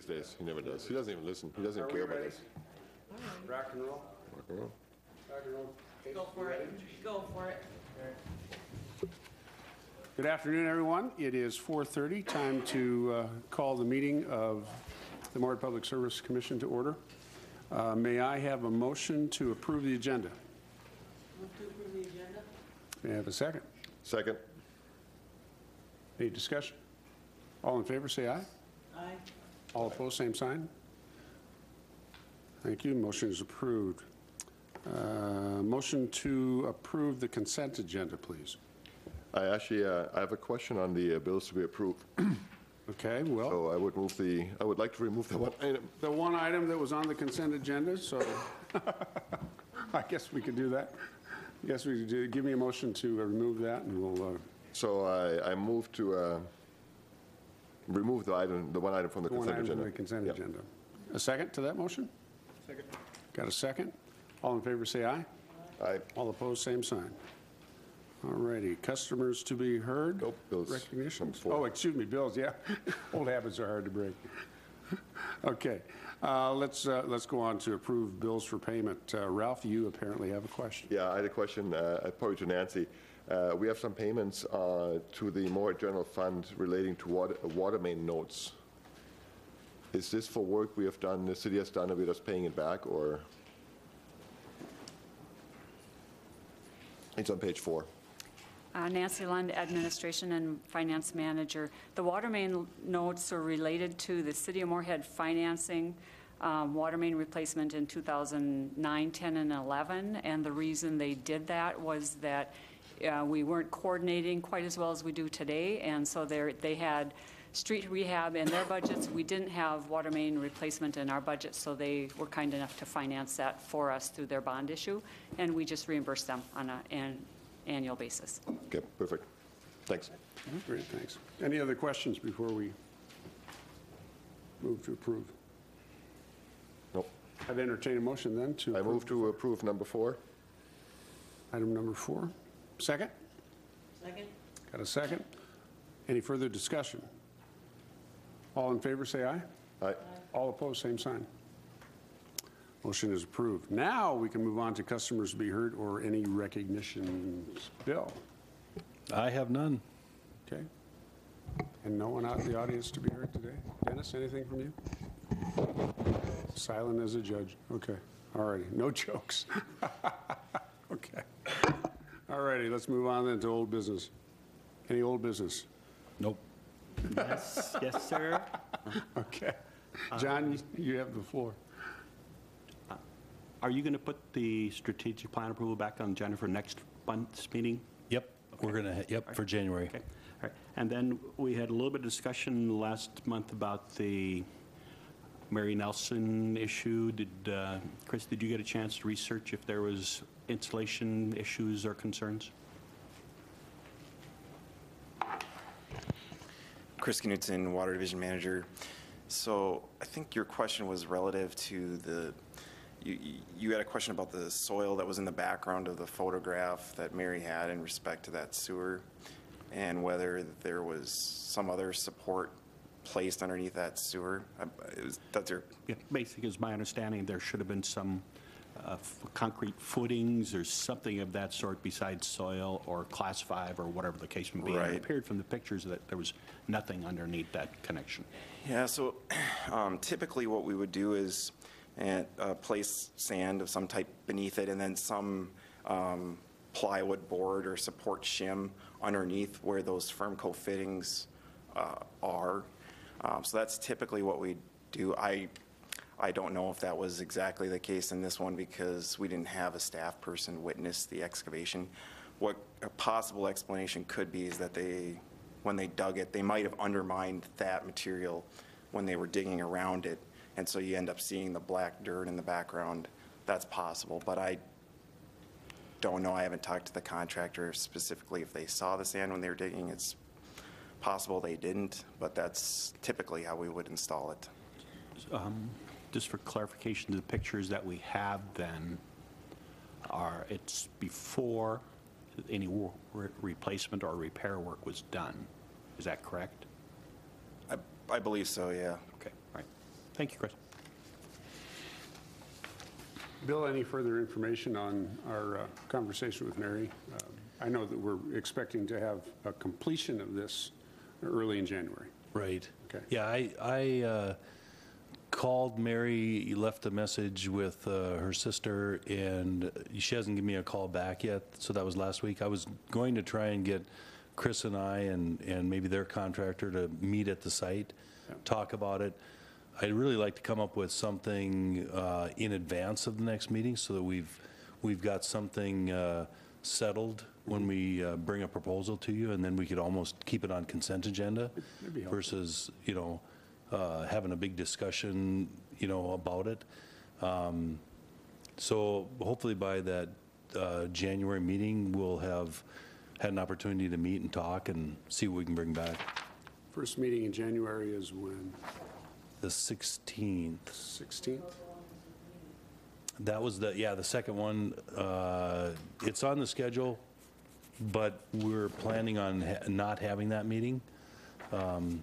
these days. He never does. He doesn't even listen. He doesn't Are even we care about ready? us. Rock and roll? Rock and roll. Rock and roll. Kate, Go you for ready? it. Go for it. Good afternoon, everyone. It is 4:30, time to uh, call the meeting of the Moorhead Public Service Commission to order. Uh, May I have a motion to approve the agenda? Move to approve the agenda? May I have a second? Second. Any discussion? All in favor, say aye. Aye. All opposed, same sign. Thank you. Motion is approved. Uh, Motion to approve the consent agenda, please. I actually, uh, I have a question on the uh, bills to be approved. Okay, well, So I would move the, I would like to remove the one item. the one item that was on the consent agenda, so I guess we could do that. Yes, we could do, give me a motion to uh, remove that, and we'll, uh, So I, I move to uh, remove the item, the one item from the the one consent item from agenda. the consent Yep. agenda. A second to that motion? Second. Got a second? All in favor, say aye. Aye. All opposed, same sign. All righty, customers to be heard? Nope, bills. Recognitions? Number four. Oh, excuse me, bills, yeah. Old habits are hard to break. Okay, uh, let's, uh, let's go on to approve bills for payment. Uh, Ralph, you apparently have a question. Yeah, I had a question, uh, probably to Nancy. Uh, We have some payments uh, to the Moorhead General Fund relating to water water main notes. Is this for work we have done, the city has done, and we're just paying it back, or? It's on page four. Uh, Nancy Lund, Administration and Finance Manager. The water main notes are related to the City of Moorhead financing um, water main replacement in 2009, 10, and 11. And the reason they did that was that uh, we weren't coordinating quite as well as we do today. And so they're- had street rehab in their budgets. We didn't have water main replacement in our budget, so they were kind enough to finance that for us through their bond issue. And we just reimbursed them on an annual basis. Okay, perfect. Thanks. Great, thanks. Any other questions before we move to approve? Nope. I'd entertain a motion then to. I approve move to approve number four. Item number four. Second? Second? Got a second? Any further discussion? All in favor, say aye. Aye. All opposed, same sign. Motion is approved. Now we can move on to customers to be heard or any recognitions. Bill, I have none. okay? And no one out in the audience to be heard today? Dennis, anything from you? Silent as a judge. Okay, all righty, no jokes. Okay. All righty, let's move on then to old business. Any old business? Nope. Yes, yes, sir. Okay. John, you have the floor. Are you going to put the strategic plan approval back on Jennifer next month's meeting? Yep, we're gonna, yep, for January. Okay, all right. And then we had a little bit of discussion last month about the Mary Nelson issue. Did, uh, Chris, did you get a chance to research if there was installation issues or concerns? Chris Knutson, Water Division Manager. So I think your question was relative to the, you, you- had a question about the soil that was in the background of the photograph that Mary had in respect to that sewer, and whether there was some other support placed underneath that sewer. That's your, Yeah, basic is my understanding, there should have been some uh, f- concrete footings or something of that sort besides soil or class five or whatever the case may be. Right. It appeared from the pictures that there was nothing underneath that connection. Yeah, so um, typically what we would do is uh, uh, place sand of some type beneath it and then some um, plywood board or support shim underneath where those Fernco fittings uh, are. Um, So that's typically what we do. I, I don't know if that was exactly the case in this one because we didn't have a staff person witness the excavation. What a possible explanation could be is that they, when they dug it, they might have undermined that material when they were digging around it, and so you end up seeing the black dirt in the background. That's possible, but I don't know. I haven't talked to the contractor specifically if they saw the sand when they were digging. It's possible they didn't, but that's typically how we would install it. Um, Just for clarification, the pictures that we have then are, it's before any wo- re- replacement or repair work was done. Is that correct? I, I believe so, yeah. Okay, all right. Thank you, Chris. Bill, any further information on our uh, conversation with Mary? Um, I know that we're expecting to have a completion of this early in January. Right. Okay. Yeah, I, I uh, called Mary, left a message with uh, her sister, and she hasn't given me a call back yet, so that was last week. I was going to try and get Chris and I and, and maybe their contractor to meet at the site, talk about it. I'd really like to come up with something uh, in advance of the next meeting so that we've, we've got something uh, settled when we uh, bring a proposal to you, and then we could almost keep it on consent agenda That'd be helpful. versus, you know, uh, having a big discussion, you know, about it. Um, So hopefully by that uh, January meeting, we'll have had an opportunity to meet and talk and see what we can bring back. First meeting in January is when? The 16th, 16th? that was the, yeah, the second one. uh, It's on the schedule, but we're planning on ha- not having that meeting. Um,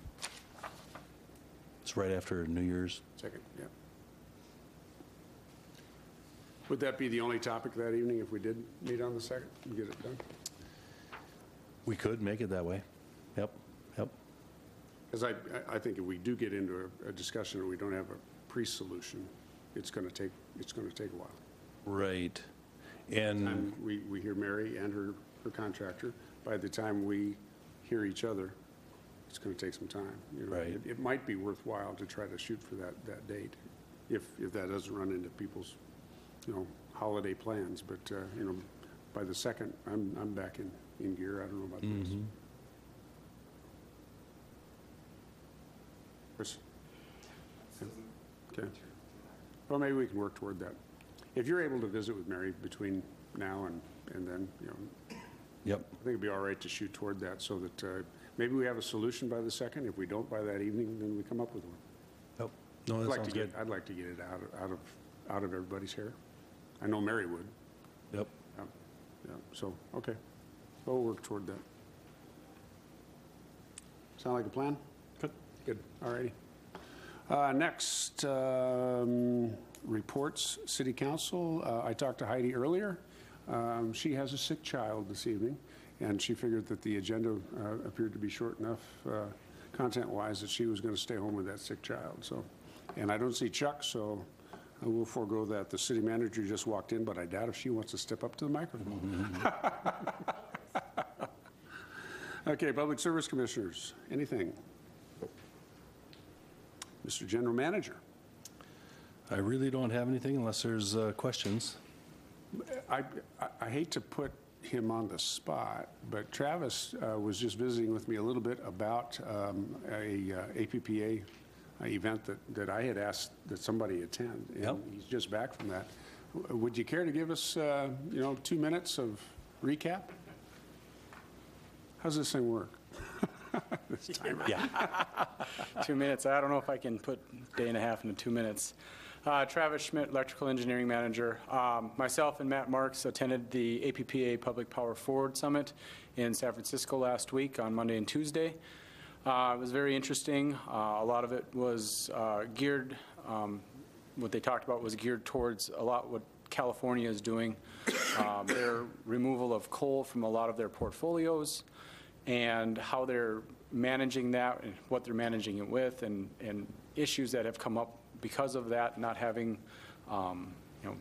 It's right after New Year's. Second, yeah. Would that be the only topic that evening if we did meet on the second and get it done? We could make it that way. Yep, yep. Because I, I- I think if we do get into a- a discussion and we don't have a pre-solution, it's going to take, it's going to take a while. Right. And, And we, we hear Mary and her, her contractor, by the time we hear each other, it's going to take some time. you know. Right. It- It might be worthwhile to try to shoot for that, that date, if, if that doesn't run into people's, you know, holiday plans. But, uh, you know, by the second, I'm, I'm back in, in gear. I don't know about this. Chris? Yeah. Okay. Well, maybe we can work toward that. If you're able to visit with Mary between now and, and then, you know, yep, I think it'd be all right to shoot toward that so that uh, maybe we have a solution by the second. If we don't by that evening, then we come up with one. Nope. No, I'd that like to sounds get, good. I'd like to get it out, of- out of, out of everybody's hair. I know Mary would. Yep. Yeah, yeah, so, okay. We'll work toward that. Sound like a plan? Good. Good, all righty. Uh, Next, um, reports, City Council. Uh, I talked to Heidi earlier. Um, She has a sick child this evening, and she figured that the agenda uh, appeared to be short enough, uh, content-wise, that she was going to stay home with that sick child, so. And I don't see Chuck, so I will forego that. The city manager just walked in, but I doubt if she wants to step up to the microphone. Okay, Public Service Commissioners, anything? Mr. General Manager? I really don't have anything unless there's uh, questions. I, I- I hate to put him on the spot, but Travis uh, was just visiting with me a little bit about um, a uh, APPA event that, that I had asked that somebody attend. Yep. He's just back from that. W- Would you care to give us, uh, you know, two minutes of recap? How's this thing work? This timer. Yeah. two minutes. I don't know if I can put day and a half into two minutes. Uh, Travis Schmidt, Electrical Engineering Manager. Um, Myself and Matt Marks attended the APPA Public Power Forward Summit in San Francisco last week on Monday and Tuesday. Uh, It was very interesting. Uh, A lot of it was uh, geared, um, what they talked about was geared towards a lot what California is doing, um, their removal of coal from a lot of their portfolios, and how they're managing that, and what they're managing it with, and, and issues that have come up because of that, not having, um, you know,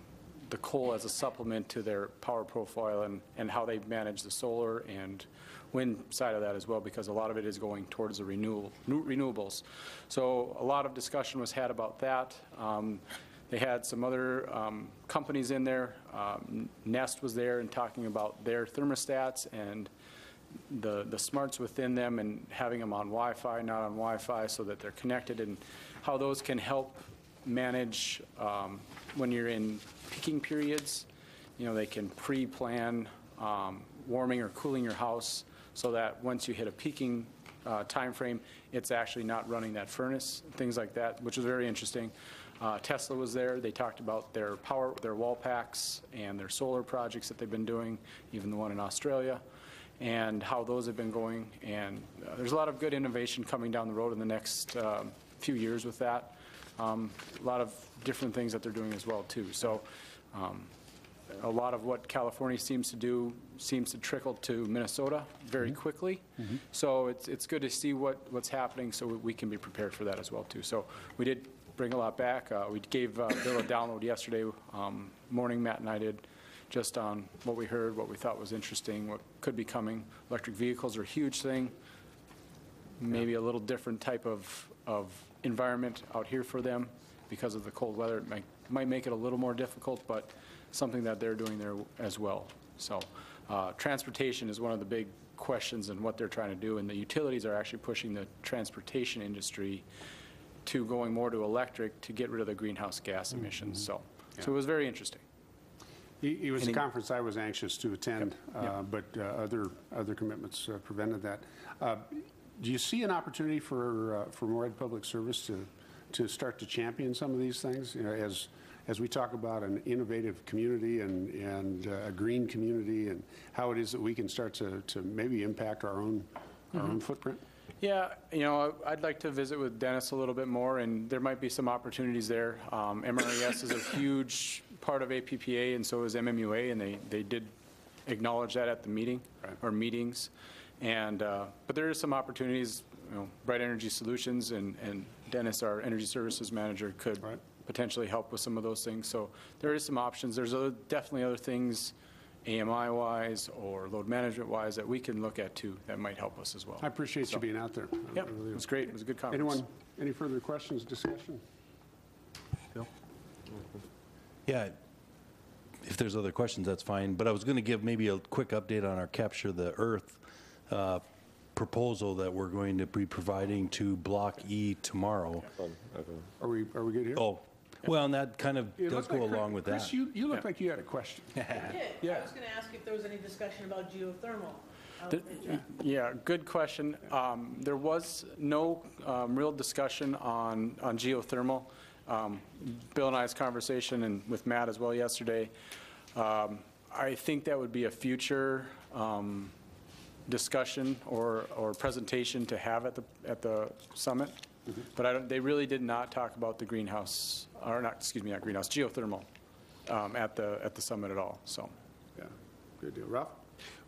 the coal as a supplement to their power profile, and, and how they manage the solar and wind side of that as well, because a lot of it is going towards the renewal, new- renewables. So a lot of discussion was had about that. Um, They had some other um, companies in there. Um, Nest was there and talking about their thermostats and the, the smarts within them and having them on Wi-Fi, not on Wi-Fi, so that they're connected, and how those can help manage um, when you're in peaking periods. You know, they can pre-plan um, warming or cooling your house so that once you hit a peaking uh, timeframe, it's actually not running that furnace, things like that, which is very interesting. Uh, Tesla was there. They talked about their power, their wall packs and their solar projects that they've been doing, even the one in Australia, and how those have been going. And uh, there's a lot of good innovation coming down the road in the next um, few years with that. um, a lot of different things that they're doing as well, too. So um, a lot of what California seems to do seems to trickle to Minnesota very quickly. So it's, it's good to see what, what's happening so we can be prepared for that as well, too. So we did bring a lot back. Uh, We gave uh, Bill a download yesterday um, morning, Matt and I did, just on what we heard, what we thought was interesting, what could be coming. Electric vehicles are a huge thing, maybe a little different type of, of environment out here for them because of the cold weather. It might, might make it a little more difficult, but something that they're doing there as well. So uh, transportation is one of the big questions and what they're trying to do, and the utilities are actually pushing the transportation industry to going more to electric to get rid of the greenhouse gas emissions. So, so it was very interesting. It it was a conference I was anxious to attend, Yep, yep. uh, but uh, other, other commitments uh, prevented that. Do you see an opportunity for, uh, for Moorhead Public Service to, to start to champion some of these things? You know, as, as we talk about an innovative community and, and uh, a green community, and how it is that we can start to, to maybe impact our own, our Mm-hmm. own footprint? Yeah, you know, I'd like to visit with Dennis a little bit more, and there might be some opportunities there. Um, MRES is a huge part of APPA, and so is MMUA, and they, they did acknowledge that at the meeting, Right. or meetings. And, uh, but there is some opportunities, you know, Bright Energy Solutions and, and Dennis, our Energy Services Manager, could Right. potentially help with some of those things. So there is some options. There's other- definitely other things, AMI-wise or load management-wise, that we can look at too, that might help us as well. I appreciate you being out there. I Yep, really it was great. It was a good conference. Anyone, any further questions, discussion? Bill? Yeah, if there's other questions, that's fine, but I was going to give maybe a quick update on our Capture the Earth uh, proposal that we're going to be providing to Block E tomorrow. Um, I have a- Are we, are we good here? Oh, well, and that kind of It does looked go like Chris- along with that. Chris, you, you looked like you had a question. I did. Yeah. I was gonna ask if there was any discussion about geothermal. out Th- in Jack. Yeah, good question. Um, There was no um, real discussion on, on geothermal. Um, Bill and I's conversation, and with Matt as well yesterday, um, I think that would be a future um, discussion or, or presentation to have at the, at the summit. But I don't, they really did not talk about the greenhouse, or not, excuse me, not greenhouse, geothermal um, at the, at the summit at all, so. Yeah, good deal. Ralph?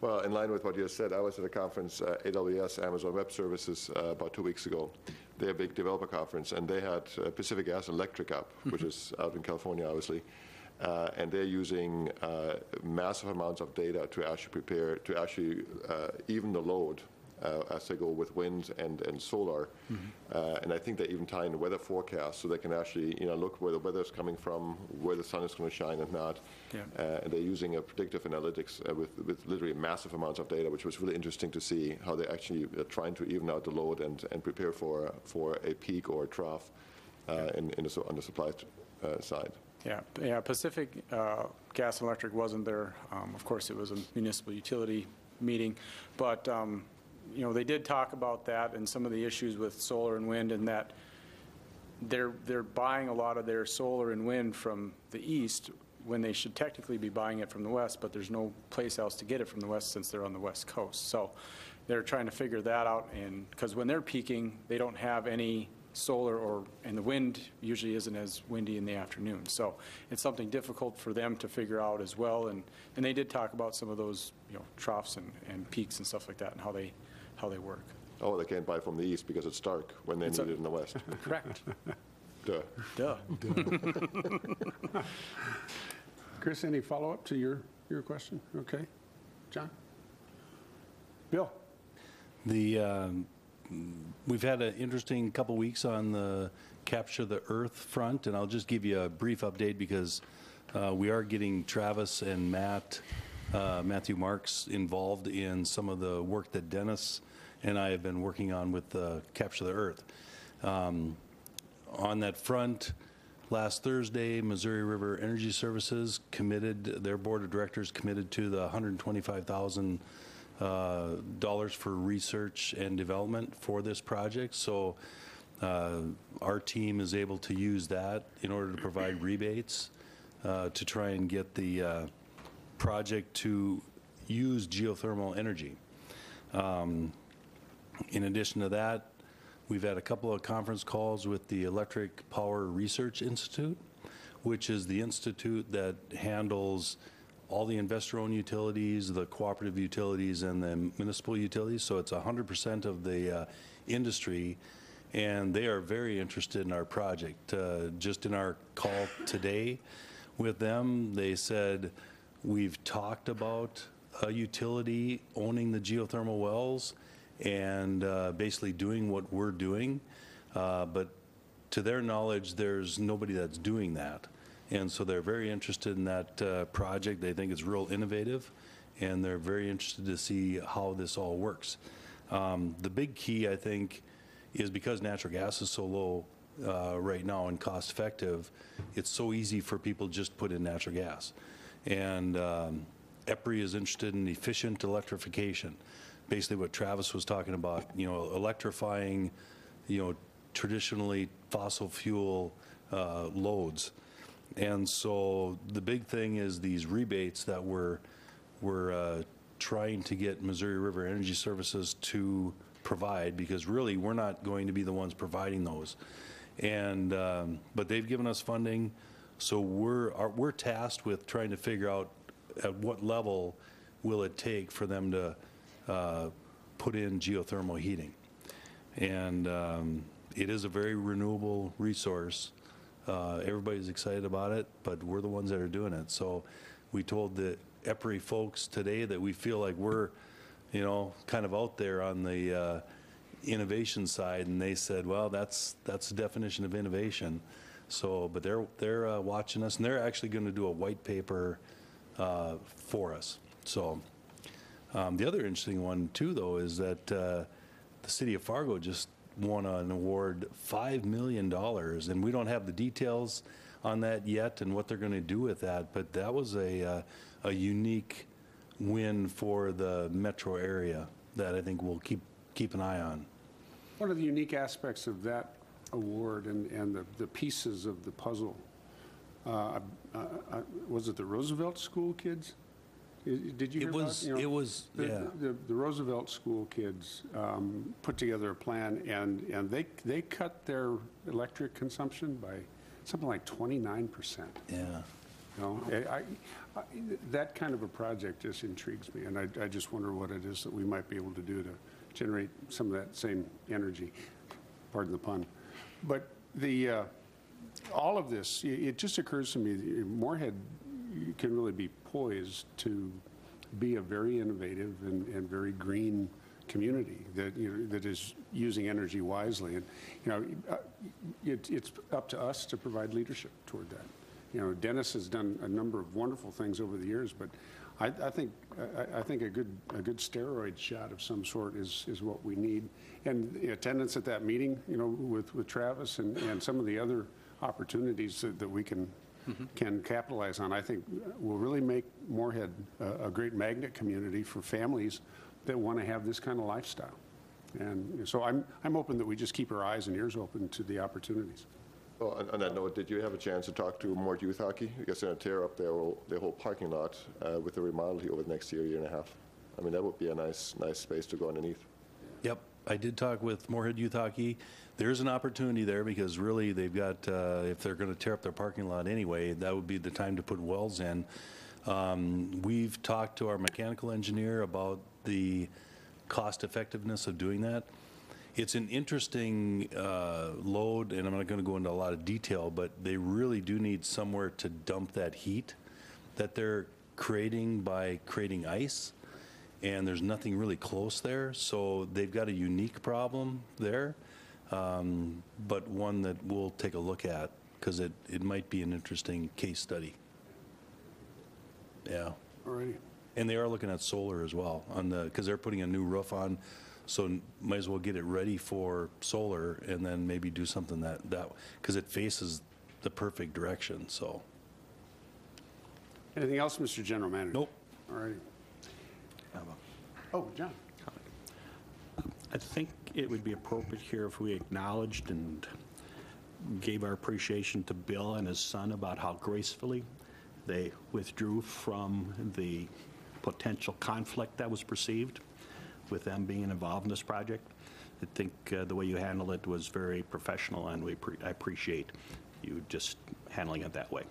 Well, in line with what you just said, I was at a conference, uh, AWS, Amazon Web Services, uh, about two weeks ago. Their big developer conference, and they had uh, Pacific Gas and Electric up, which is out in California, obviously. Uh, and they're using uh, massive amounts of data to actually prepare, to actually uh, even the load uh, as they go with wind and, and solar. Uh, and I think they even tie in the weather forecast so they can actually, you know, look where the weather is coming from, where the sun is going to shine and not. Yeah. Uh, and they're using a predictive analytics uh, with, with literally massive amounts of data, which was really interesting to see how they're actually trying to even out the load and, and prepare for, for a peak or a trough uh, in, in the, on the supply uh, side. Yeah, yeah, Pacific uh, Gas and Electric wasn't there. Um, Of course, it was a municipal utility meeting, but, um, you know, they did talk about that and some of the issues with solar and wind, and that they're, they're buying a lot of their solar and wind from the east when they should technically be buying it from the west, but there's no place else to get it from the west since they're on the west coast. So they're trying to figure that out, and, because when they're peaking, they don't have any solar or, and the wind usually isn't as windy in the afternoon. So it's something difficult for them to figure out as well, and, and they did talk about some of those, you know, troughs and, and peaks and stuff like that, and how they, how they work. Oh, they can't buy from the east because it's dark when they It's need a- it in the west. Correct. Duh. Duh. Chris, any follow-up to your, your question? Okay. John? Bill? The, um, we've had an interesting couple weeks on the Capture the Earth front, and I'll just give you a brief update because uh, we are getting Travis and Matt, uh, Matthew Marks, involved in some of the work that Dennis and I have been working on with Capture the Earth. Um, On that front, last Thursday, Missouri River Energy Services committed, their board of directors committed to the 125,000 uh, dollars for research and development for this project. So uh, our team is able to use that in order to provide rebates uh, to try and get the uh, project to use geothermal energy. Um, In addition to that, We've had a couple of conference calls with the Electric Power Research Institute, which is the institute that handles all the investor-owned utilities, the cooperative utilities, and the municipal utilities. So it's 100% of the uh, industry, and they are very interested in our project. Uh, Just in our call today with them, they said, we've talked about a utility owning the geothermal wells and uh, basically doing what we're doing, Uh, but to their knowledge, there's nobody that's doing that. And so they're very interested in that uh, project. They think it's real innovative, and they're very interested to see how this all works. Um, The big key, I think, is because natural gas is so low uh, right now and cost-effective, it's so easy for people just put in natural gas. And um, EPRI is interested in efficient electrification. Basically what Travis was talking about, you know, electrifying, you know, traditionally fossil fuel uh, loads. And so the big thing is these rebates that we're, we're uh, trying to get Missouri River Energy Services to provide, because really, we're not going to be the ones providing those. And, um, but they've given us funding, so we're, are- we're tasked with trying to figure out at what level will it take for them to uh, put in geothermal heating. And um, it is a very renewable resource. Uh, Everybody's excited about it, but we're the ones that are doing it. So we told the EPRI folks today that we feel like we're, you know, kind of out there on the uh, innovation side, and they said, well, that's, that's the definition of innovation. So, but they're, they're uh, watching us, and they're actually going to do a white paper uh, for us. So um, The other interesting one, too, though, is that uh, the city of Fargo just won an award, $5 million, and we don't have the details on that yet and what they're going to do with that, but that was a, uh, a unique win for the metro area that I think we'll keep, keep an eye on. One of the unique aspects of that award and, and the, the pieces of the puzzle, uh, uh, was it the Roosevelt School kids? Did you It hear about? was, you know, it was, the- yeah. The, the Roosevelt School kids um, put together a plan, and, and they, they cut their electric consumption by something like 29%. Yeah. You know, I, I- that kind of a project just intrigues me, and I, I just wonder what it is that we might be able to do to generate some of that same energy, pardon the pun. But the, uh, all of this, it just occurs to me, that Moorhead can really be poised to be a very innovative and, and very green community that, you know, that is using energy wisely. And, you know, uh, it, it's up to us to provide leadership toward that. You know, Dennis has done a number of wonderful things over the years, but I, I think, I, I think a good, a good steroid shot of some sort is, is what we need. And attendance at that meeting, you know, with, with Travis and, and some of the other opportunities that, that we can, can capitalize on, I think will really make Moorhead a, a great magnet community for families that want to have this kind of lifestyle. And so I'm, I'm hoping that we just keep our eyes and ears open to the opportunities. Well, on- on that note, did you have a chance to talk to Moorhead Youth Hockey? I guess they're going to tear up their, whole- their whole parking lot uh, with the remodel here over the next year, year and a half. I mean, that would be a nice, nice space to go underneath. Yep, I did talk with Moorhead Youth Hockey. There's an opportunity there because really they've got, uh, if they're going to tear up their parking lot anyway, that would be the time to put wells in. Um, We've talked to our mechanical engineer about the cost effectiveness of doing that. It's an interesting uh, load, and I'm not going to go into a lot of detail, but they really do need somewhere to dump that heat that they're creating by creating ice and there's nothing really close there, so they've got a unique problem there, um, but one that we'll take a look at, because it, it might be an interesting case study. Yeah, All righty. and they are looking at solar as well, on the, because they're putting a new roof on, so might as well get it ready for solar, and then maybe do something that, that, because it faces the perfect direction, so. Anything else, Mr. General Manager? Nope. All righty. Oh, John. I think it would be appropriate here if we acknowledged and gave our appreciation to Bill and his son about how gracefully they withdrew from the potential conflict that was perceived with them being involved in this project. I think uh, the way you handled it was very professional, and we, appre- I appreciate you just handling it that way.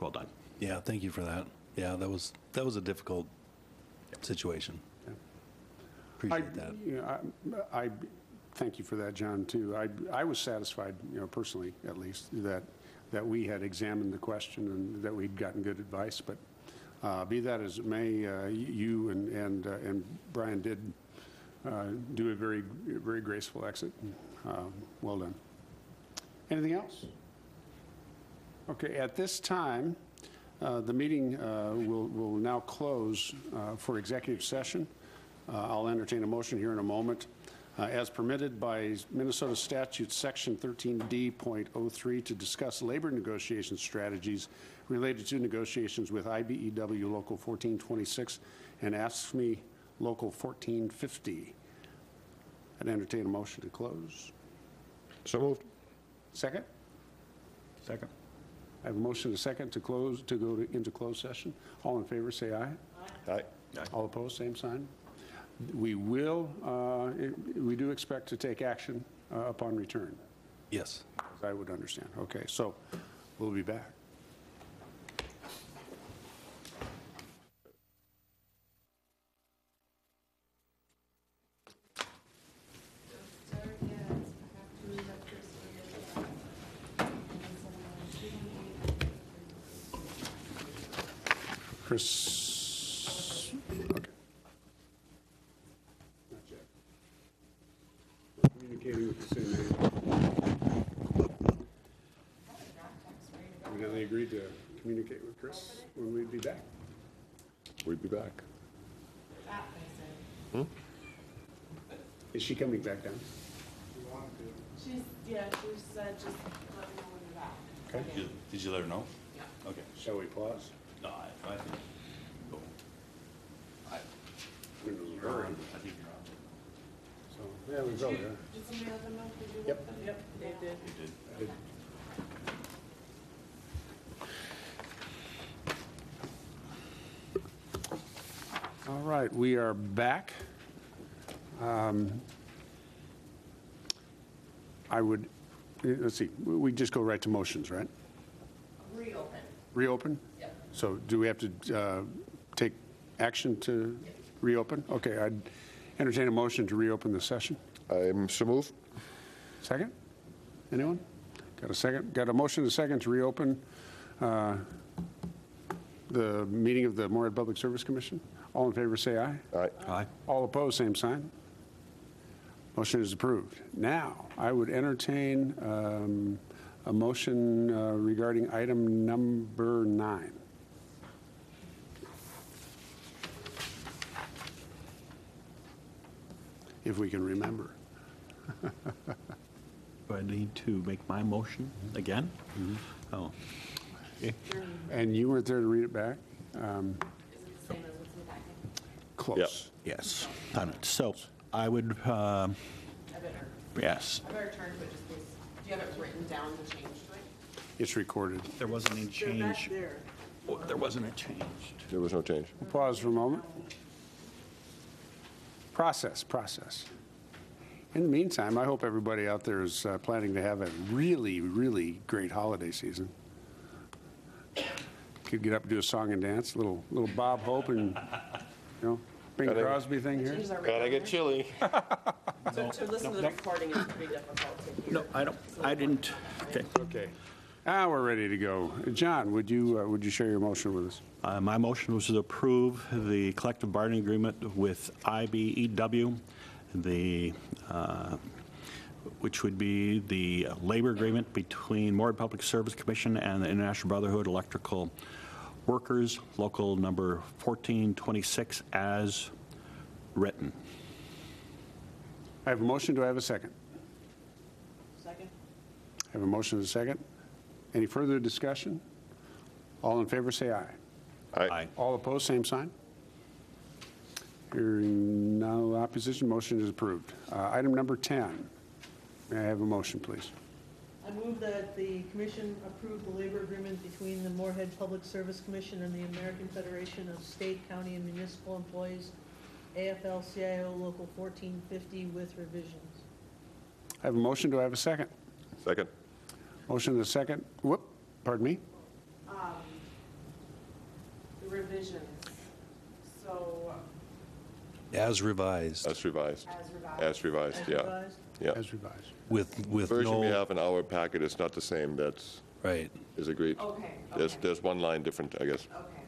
Well done. Yeah, thank you for that. Yeah, that was, that was a difficult situation. I- Appreciate that. you know, I, I, thank you for that, John, too. I, I was satisfied, you know, personally, at least, that, that we had examined the question and that we'd gotten good advice, but uh, be that as it may, uh, you and, and, uh, and Brian did uh, do a very, very graceful exit. Um, Well done. Anything else? Okay, at this time, uh, the meeting uh, will, will now close uh, for executive session. Uh, I'll entertain a motion here in a moment. Uh, As permitted by Minnesota statute, section 13D.03, to discuss labor negotiation strategies related to negotiations with IBEW Local 1426 and AFSCME Local 1450. I'd entertain a motion to close. So moved. Second? Second. I have a motion and a second to close, to go to- into closed session. All in favor, say aye. Aye. All opposed, same sign. We will, uh, it- we do expect to take action uh, upon return, Yes. as I would understand. Okay, so we'll be back. Chris, okay. Not yet. We're Communicating with the city manager. Evidently agreed to communicate with Chris when we'd be back. We'd be back. Hmm? Is she coming back down? She's, yeah, she said just let me know when you're back. Okay. Did you let her know? Yeah. Okay. Shall we pause? No, I, I think, go. I, We're in a hurry. I think you're on. So, there we go, yeah. Did somebody let them know? Did you? Yep. let them- Yep, they did. You did. I. All right, we are back. Um, I would, eh, let's see, we we just go right to motions, right? Reopen. Reopen? Yep. So do we have to uh, take action to reopen? Okay, I'd entertain a motion to reopen the session. I'm so moved. Second? Anyone? Got a second? Got a motion and a second to reopen uh, the meeting of the Moorhead Public Service Commission? All in favor, say aye. Aye. Aye. All opposed, same sign. Motion is approved. Now, I would entertain um, a motion uh, regarding item number nine. If we can remember. Do I need to make my motion again? Oh, And you weren't there to read it back? Um, Same as what's in the packet. Close. yes, done it. So I would, um, I better, yes, I better turn to it just please. Do you have it written down, the change to it? It's recorded. there wasn't any change. there. Oh, There wasn't a change. There was no change. Pause for a moment. Process, process. In the meantime, I hope everybody out there is uh, planning to have a really, really great holiday season. Could get up and do a song and dance, little, little Bob Hope and, you know, Bing Gotta- Crosby thing here. Changes are Gotta written get on chilly. So to listen to the recording is pretty difficult to hear. No, I don't, I didn't, okay. Okay. Now we're ready to go. John, would you, uh, would you share your motion with us? Uh, My motion was to approve the collective bargaining agreement with IBEW, the, uh, which would be the labor agreement between Moorhead Public Service Commission and the International Brotherhood Electrical Workers, local number 1426, as written. I have a motion. Do I have a second? Second? I have a motion and a second. Any further discussion? All in favor, say aye. Aye. All opposed, same sign. Hearing no opposition, motion is approved. Uh, Item number 10. May I have a motion, please? I move that the commission approve the labor agreement between the Moorhead Public Service Commission and the American Federation of State, County, and Municipal Employees AFL-CIO Local 1450 with revisions. I have a motion, do I have a second? Second? Motion and a second, whoop, pardon me? Um, The revisions, so As revised, As revised. as revised. As revised, As yeah. revised? Yeah. As revised. with, with Version we have in our packet is not the same, that's, right. is agreed. Okay, There's, okay, there's one line different, I guess. okay.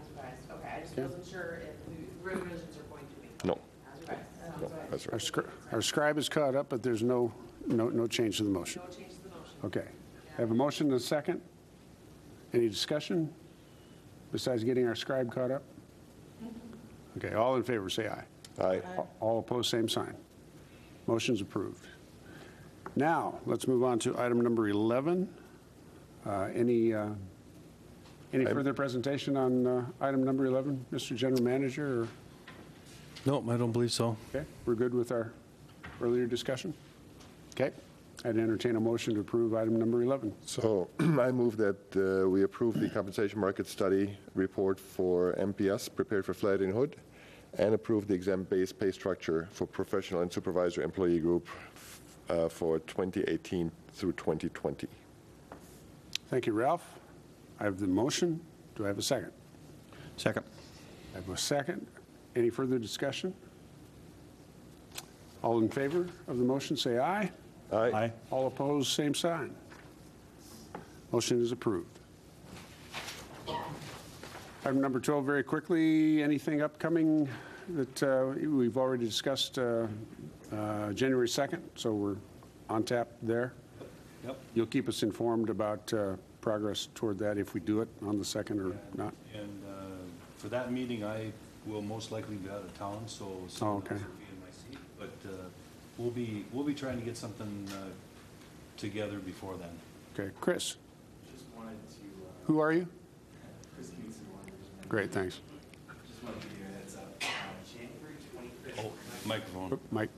As revised, okay, I just Okay. wasn't sure if the revisions are going to be. No, As revised, sounds no, right. that's Our right. scri- Our scribe is caught up, but there's no, no, no change to the motion. No Okay. I have a motion and a second. Any discussion besides getting our scribe caught up? Okay, all in favor, say aye. Aye. All opposed, same sign. Motion's approved. Now, let's move on to item number 11. Uh, Any, uh, any I'm- further presentation on uh, item number 11, Mr. General Manager? or- No, I don't believe so. Okay, we're good with our earlier discussion? Okay, I'd entertain a motion to approve item number 11. So I move that uh, we approve the compensation market study report for MPS, prepared for Flaherty and Hood, and approve the exempt-based pay structure for professional and supervisor employee group uh, for 2018 through 2020. Thank you, Ralph. I have the motion. Do I have a second? Second. I have a second. Any further discussion? All in favor of the motion, say aye. Aye. All opposed, same sign. Motion is approved. Item number 12, very quickly, anything upcoming that uh, we've already discussed uh, uh, January 2nd, so we're on tap there? Yep. You'll keep us informed about uh, progress toward that if we do it on the 2nd or not? And uh, for that meeting, I will most likely be out of town, so someone else okay. will be in my seat. But uh, we'll be, we'll be trying to get something uh, together before then. Okay, Chris, Just wanted to, uh, who are you? Chris Knutson, Wanderers. Great, thanks. Just wanted to give you a heads up. Uh, January 25th. Oh, microphone. Mike?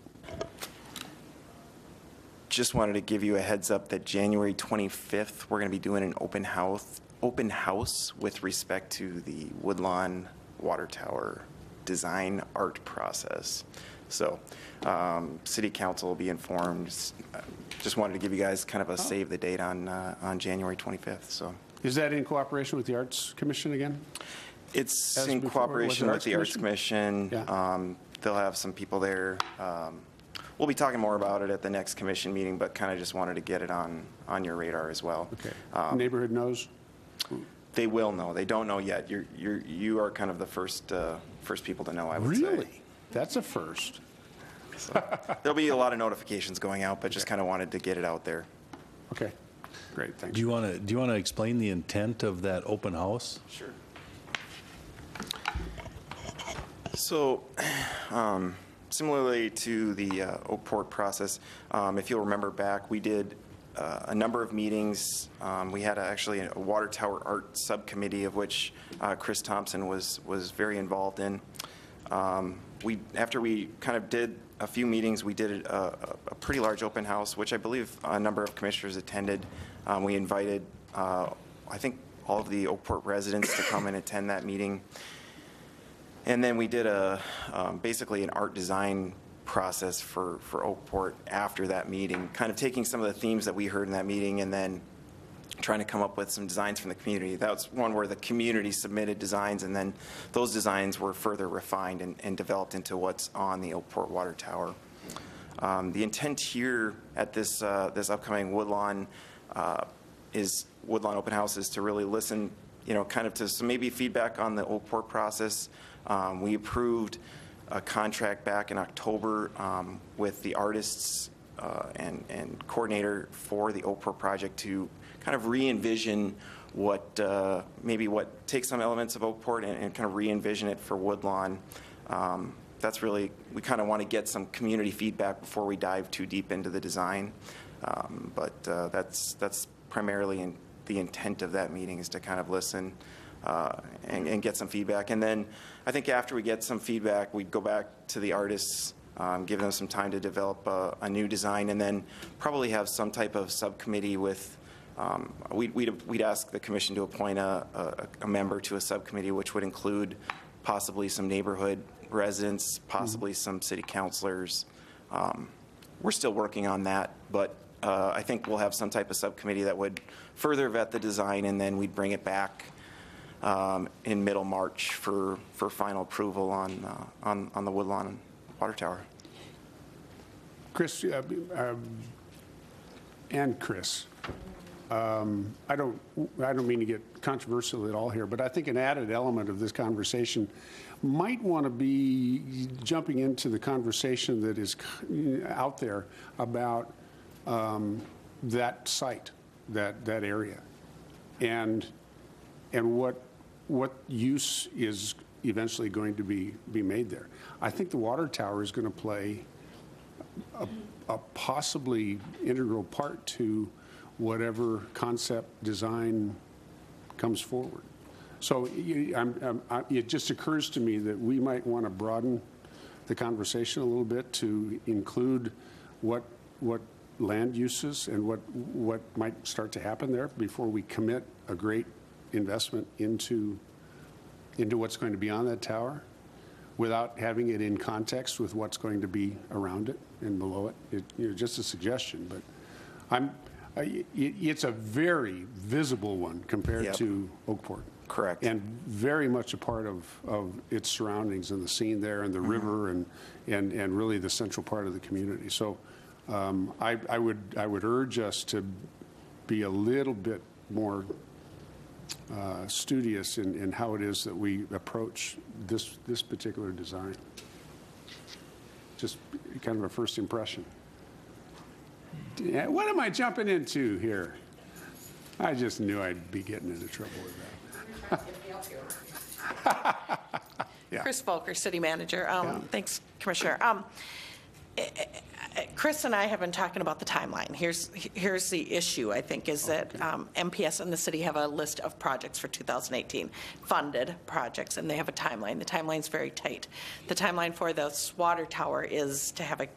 Just wanted to give you a heads up that January 25th, we're going to be doing an open house, open house with respect to the Woodlawn Water Tower design art process. So, um, city council will be informed. Uh, Just wanted to give you guys kind of a save the date on, uh, on January 25th, so. Is that in cooperation with the Arts Commission again? It's As in before, cooperation it with the Arts Commission. Yeah. Um, They'll have some people there. Um, We'll be talking more about it at the next commission meeting, but kind of just wanted to get it on, on your radar as well. Okay. Um, Neighborhood knows? They will know. They don't know yet. You're, you're, you are kind of the first, uh, first people to know, I would say. Really? That's a first. So, There'll be a lot of notifications going out, but just kind of wanted to get it out there. Okay, great, thanks. Do you want to, do you want to explain the intent of that open house? Sure. So, um, similarly to the uh, Oakport process, um, if you'll remember back, we did uh, a number of meetings. Um, We had actually a water tower art subcommittee of which uh, Chris Thompson was, was very involved in. Um, We, after we kind of did a few meetings, we did a, a- pretty large open house, which I believe a number of commissioners attended. Um, We invited, uh, I think, all of the Oakport residents to come and attend that meeting. And then we did a, um, basically an art design process for, for Oakport after that meeting, kind of taking some of the themes that we heard in that meeting and then trying to come up with some designs from the community. That was one where the community submitted designs, and then those designs were further refined and, and developed into what's on the Oakport Water Tower. Um, The intent here at this, uh, this upcoming Woodlawn uh, is, Woodlawn Open House is to really listen, you know, kind of to some maybe feedback on the Oakport process. Um, We approved a contract back in October um, with the artists uh, and, and coordinator for the Oakport project to kind of re-envision what, uh, maybe what, take some elements of Oakport and, and kind of re-envision it for Woodlawn. Um, That's really, we kind of want to get some community feedback before we dive too deep into the design. Um, But uh, that's, that's primarily in, the intent of that meeting is to kind of listen uh, and, and get some feedback. And then I think after we get some feedback, we'd go back to the artists, um, give them some time to develop a, a new design, and then probably have some type of subcommittee with, um, we'd, we'd, we'd ask the commission to appoint a, a, a member to a subcommittee, which would include possibly some neighborhood residents, possibly some city councilors. Um, We're still working on that, but uh, I think we'll have some type of subcommittee that would further vet the design, and then we'd bring it back um, in middle March for, for final approval on, uh, on, on the Woodlawn Water Tower. Chris, uh, um, and Chris, um, I don't, I don't mean to get controversial at all here, but I think an added element of this conversation might want to be jumping into the conversation that is out there about um, that site, that, that area, and, and what, what use is eventually going to be, be made there. I think the water tower is going to play a, a possibly integral part to whatever concept design comes forward. So you- I'm, I'm- I- it just occurs to me that we might want to broaden the conversation a little bit to include what, what land uses and what, what might start to happen there before we commit a great investment into, into what's going to be on that tower without having it in context with what's going to be around it and below it. It, you know, just a suggestion, but I'm, I- it's a very visible one compared Yep. to Oakport. Correct. And very much a part of, of its surroundings and the scene there and the river and, and, and really the central part of the community. So um, I, I would, I would urge us to be a little bit more uh, studious in, in how it is that we approach this, this particular design. Just kind of a first impression. What am I jumping into here? I just knew I'd be getting into trouble with that. Yeah. Chris Volker, City Manager. Um, Yeah. Thanks, Commissioner. Um, eh, eh, eh, Chris and I have been talking about the timeline. Here's, here's the issue, I think, is that um, MPS and the city have a list of projects for 2018, funded projects, and they have a timeline. The timeline's very tight. The timeline for this water tower is to have it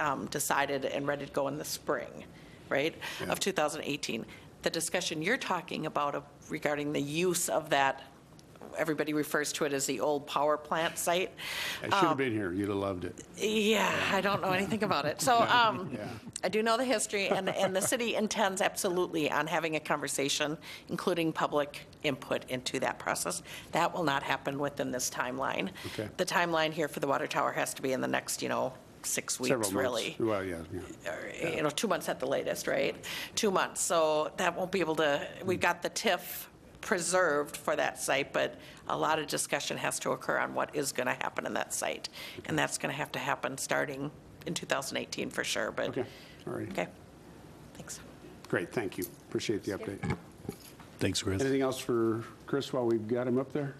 um, decided and ready to go in the spring, right, of 2018. The discussion you're talking about of- regarding the use of that, everybody refers to it as the old power plant site. I should have been here. You'd have loved it. Yeah, I don't know anything about it. So um, Yeah. I do know the history, and, and the city intends absolutely on having a conversation, including public input into that process. That will not happen within this timeline. Okay. The timeline here for the water tower has to be in the next, you know, six Several weeks, months. really Well, yeah, yeah. or, you know, two months at the latest, right? Two months, so that won't be able to, we've got the TIF preserved for that site, but a lot of discussion has to occur on what is going to happen in that site. And that's going to have to happen starting in 2018 for sure, but. Okay, all right. Okay, thanks. Great, thank you. Appreciate the update. Thanks, Chris. Anything else for Chris while we've got him up there?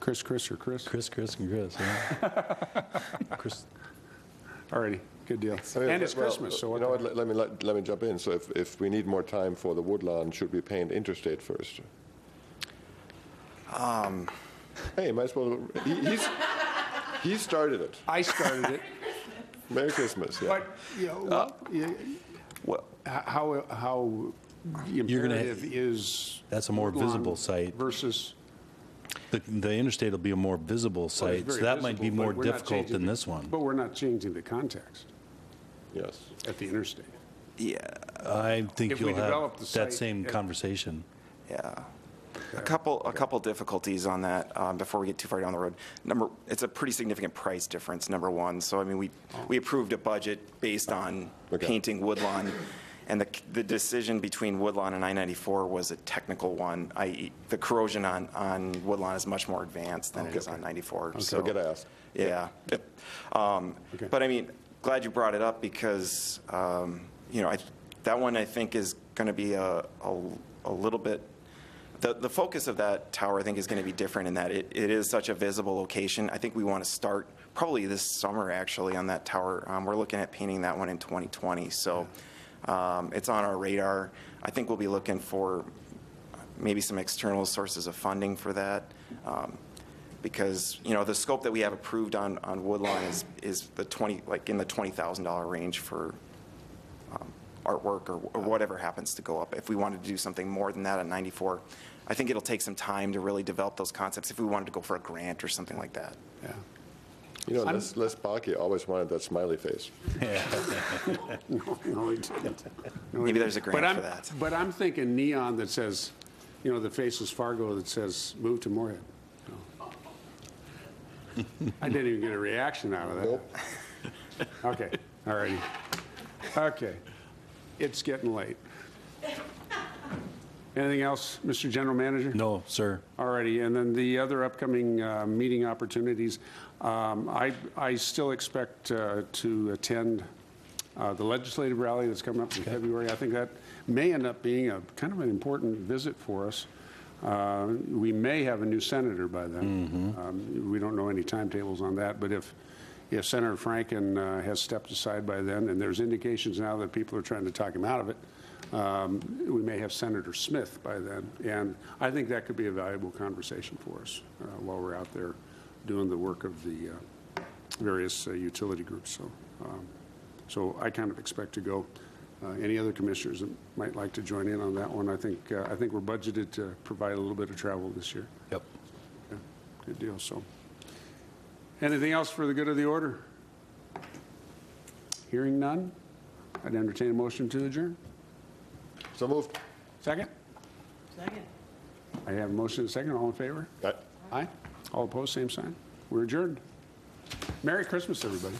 Chris, Chris, or Chris? Chris, Chris, and Chris, yeah. Chris, All righty, good deal. I mean, And it's well, Christmas, so You know what, let- let me, let let me jump in. So if, if we need more time for the Woodlawn, should we paint interstate first? Um. Hey, might as well, he, he's, he started it. I started it, Merry Christmas, yeah. but, you know, well, yeah, Well, h- how, how You're gonna- imperative is. That's a more Woodlawn visible site. Versus, the, the interstate will be a more visible well, it's site, so very that might be visible, more but we're not difficult changing than the- this one. But we're not changing the context Yes. at the interstate. yeah, I think If we you'll have the that site same at- conversation. yeah. A couple, a couple difficulties on that um, before we get too far down the road. Number, it's a pretty significant price difference, number one. So, I mean, we, we approved a budget based on Okay. painting Woodlawn, and the, the decision between Woodlawn and I-94 was a technical one, i.e., the corrosion on, on Woodlawn is much more advanced than it is on 94. So, Forget I asked. Yeah. Um, Okay. But I mean, glad you brought it up because, um, you know, I, that one I think is going to be a, a, a little bit, the, the focus of that tower I think is going to be different in that it, it is such a visible location. I think we want to start probably this summer actually on that tower. Um, we're looking at painting that one in 2020. So um, it's on our radar. I think we'll be looking for maybe some external sources of funding for that. Um, because, you know, the scope that we have approved on, on Woodlawn is, is the 20, like in the $20,000 range for, um, artwork or or whatever happens to go up. If we wanted to do something more than that at 94, I think it'll take some time to really develop those concepts if we wanted to go for a grant or something like that. Yeah. You know, Les Les Barkley always wanted that smiley face. No, he didn't. No, he Maybe there's a didn't. grant But I'm- for that. But I'm thinking neon that says, you know, the faceless Fargo that says, move to Moorhead. No. I didn't even get a reaction out of that. Nope. Okay, all righty. Okay, it's getting late. Anything else, Mr. General Manager? No, sir. All righty, and then the other upcoming uh, meeting opportunities, um, I, I still expect uh, to attend uh, the legislative rally that's coming up in February. I think that may end up being a kind of an important visit for us. Uh, We may have a new senator by then. Um, We don't know any timetables on that, but if, if Senator Franken uh, has stepped aside by then, and there's indications now that people are trying to talk him out of it, um, we may have Senator Smith by then. And I think that could be a valuable conversation for us uh, while we're out there doing the work of the uh, various uh, utility groups. So, um, so I kind of expect to go. Uh, Any other commissioners that might like to join in on that one? I think, uh, I think we're budgeted to provide a little bit of travel this year. Yep. Yeah, Good deal, so. Anything else for the good of the order? Hearing none, I'd entertain a motion to adjourn. So moved. Second? Second. I have a motion and a second. All in favor? Aye. Aye. All opposed, same sign. We're adjourned. Merry Christmas, everybody.